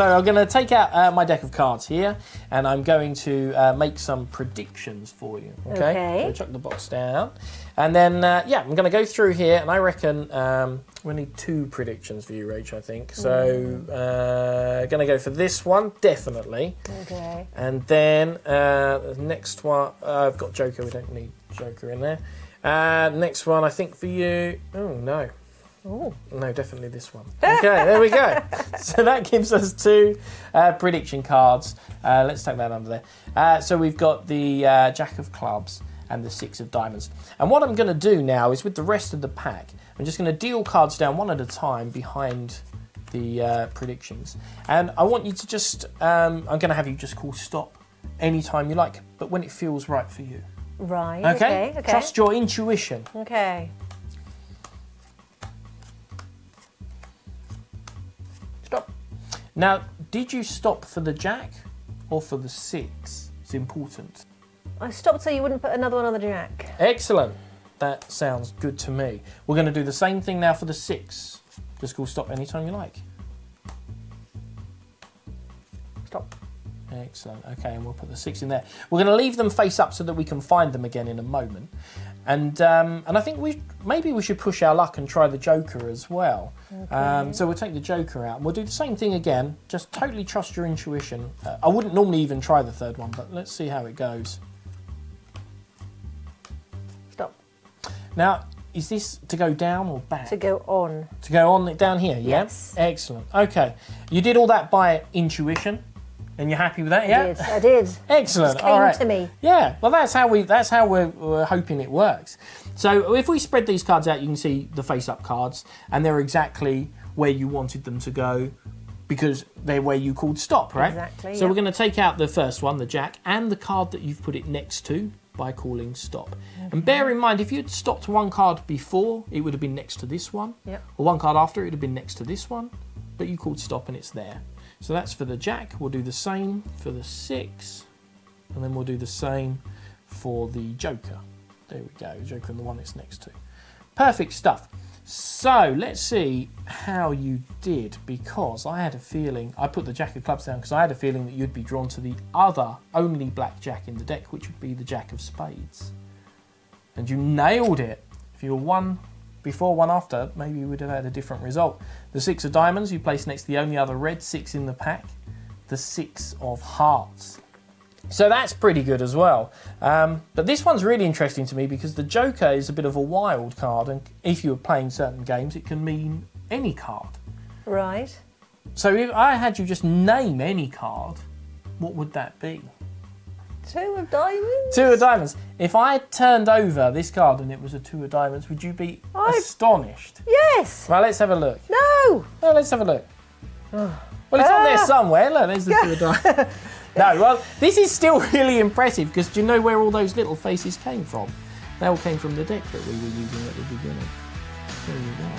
So I'm going to take out uh, my deck of cards here, and I'm going to uh, make some predictions for you. Okay. Okay. So chuck the box down, and then uh, yeah, I'm going to go through here, and I reckon um, we need two predictions for you, Rach. I think so. Uh, going to go for this one definitely, Okay. and then uh, the next one. Uh, I've got Joker. We don't need Joker in there. Uh, next one, I think for you. Oh no. Ooh. No, definitely this one. Okay, there we go. So that gives us two uh, prediction cards. Uh, let's take that under there. Uh, so we've got the uh, Jack of Clubs and the Six of Diamonds. And what I'm going to do now is with the rest of the pack, I'm just going to deal cards down one at a time behind the uh, predictions. And I want you to just, um, I'm going to have you just call stop anytime you like, but when it feels right for you. Right. Okay? Okay. Okay. Trust your intuition. Okay. Now, did you stop for the jack or for the six? It's important. I stopped so you wouldn't put another one on the jack. Excellent. That sounds good to me. We're going to do the same thing now for the six. Just call stop anytime you like. Stop. Excellent. Okay, and we'll put the six in there. We're going to leave them face up so that we can find them again in a moment. And um, and I think we maybe we should push our luck and try the Joker as well. Um, so we'll take the Joker out. and We'll do the same thing again. Just totally trust your intuition. Uh, I wouldn't normally even try the third one, but let's see how it goes. Stop. Now, is this to go down or back? To go on. To go on down here, yeah? Yes. Excellent. Okay. You did all that by intuition, and you're happy with that, yeah? I did. I did. Excellent. Came all right. to me. Yeah. Well, that's how we. That's how we're, we're hoping it works. So if we spread these cards out, you can see the face-up cards, and they're exactly where you wanted them to go, because they're where you called stop, right? Exactly, So yeah. we're going to take out the first one, the jack, and the card that you've put it next to by calling stop. And bear in mind, if you'd stopped one card before, it would have been next to this one. Yep. Or one card after, it would have been next to this one. But you called stop and it's there. So that's for the jack. We'll do the same for the six. And then we'll do the same for the joker. There we go, joker and the one it's next to. Perfect stuff. So let's see how you did because I had a feeling, I put the jack of clubs down because I had a feeling that you'd be drawn to the other only black jack in the deck, which would be the jack of spades. And you nailed it. If you were one before, one after, maybe we'd have had a different result. The six of diamonds you place next to the only other red six in the pack, the six of hearts. So that's pretty good as well. Um, but this one's really interesting to me because the Joker is a bit of a wild card, and if you were playing certain games, it can mean any card. Right. So if I had you just name any card, what would that be? Two of diamonds. Two of diamonds. If I turned over this card and it was a two of diamonds, would you be I- astonished? Yes. Well, let's have a look. No. Well, let's have a look. Well, it's on there Ah. somewhere. Look, there's the two of diamonds. no, well, this is still really impressive because do you know where all those little faces came from? They all came from the deck that we were using at the beginning. There you go.